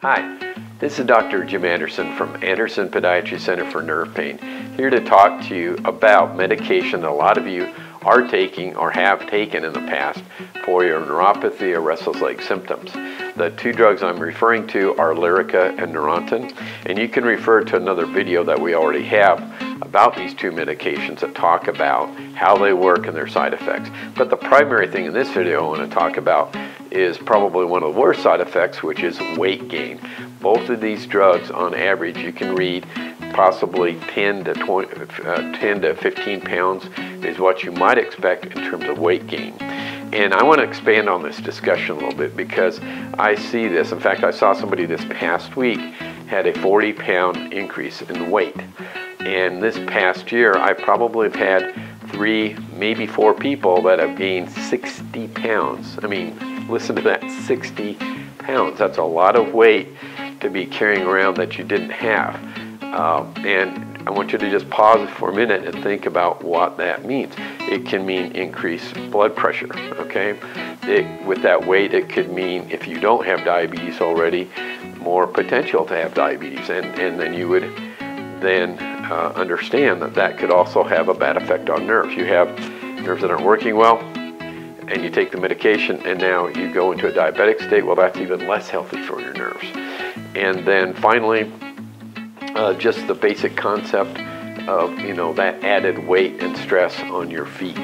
Hi, this is Dr. Jim Anderson from Anderson Podiatry Center for Nerve Pain, here to talk to you about medication that a lot of you are taking or have taken in the past for your neuropathy or restless leg symptoms. The two drugs I'm referring to are Lyrica and Neurontin, and you can refer to another video that we already have about these two medications that talk about how they work and their side effects. But the primary thing in this video I want to talk about is probably one of the worst side effects, which is weight gain. Both of these drugs, on average, you can read possibly 10 to 20, uh, 10 to 15 pounds is what you might expect in terms of weight gain. And I want to expand on this discussion a little bit because I see this. In fact, I saw somebody this past week had a 40 pound increase in weight. And this past year, I probably have had three, maybe four people that have gained 60 pounds. I mean, Listen to that 60 pounds. That's a lot of weight to be carrying around that you didn't have. Uh, and I want you to just pause for a minute and think about what that means. It can mean increased blood pressure, okay? It, with that weight, it could mean if you don't have diabetes already, more potential to have diabetes. And, and then you would then uh, understand that that could also have a bad effect on nerves. You have nerves that aren't working well, and you take the medication and now you go into a diabetic state, well, that's even less healthy for your nerves. And then finally, uh, just the basic concept of, you know, that added weight and stress on your feet.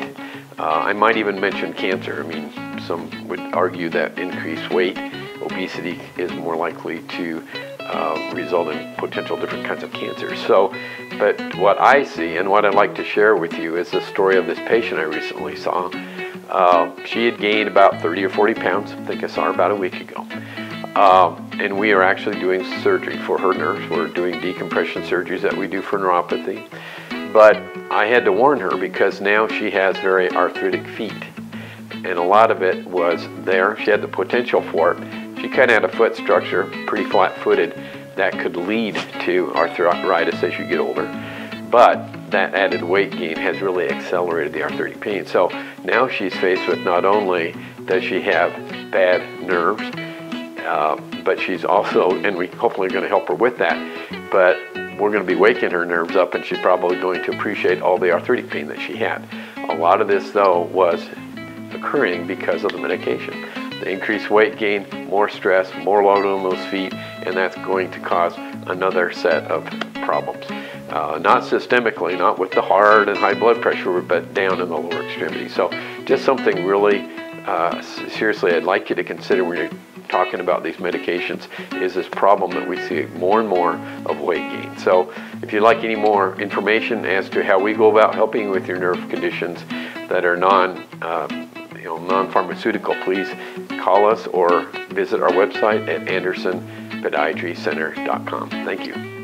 Uh, I might even mention cancer. I mean, some would argue that increased weight, obesity is more likely to uh, result in potential different kinds of cancers. So, but what I see and what I'd like to share with you is the story of this patient I recently saw uh, she had gained about 30 or 40 pounds. I think I saw her about a week ago. Uh, and we are actually doing surgery for her nerves. We're doing decompression surgeries that we do for neuropathy. But I had to warn her because now she has very arthritic feet. And a lot of it was there. She had the potential for it. She kind of had a foot structure, pretty flat footed, that could lead to arthritis as you get older. But that added weight gain has really accelerated the arthritic pain. So now she's faced with not only does she have bad nerves, uh, but she's also, and we hopefully are going to help her with that, but we're going to be waking her nerves up and she's probably going to appreciate all the arthritic pain that she had. A lot of this though was occurring because of the medication. The increased weight gain, more stress, more load on those feet, and that's going to cause another set of problems. Uh, not systemically, not with the heart and high blood pressure, but down in the lower extremity. So just something really uh, seriously I'd like you to consider when you're talking about these medications is this problem that we see more and more of weight gain. So if you'd like any more information as to how we go about helping with your nerve conditions that are non uh, you know, non-pharmaceutical, please call us or visit our website at andersonpodiatrycenter.com. Thank you.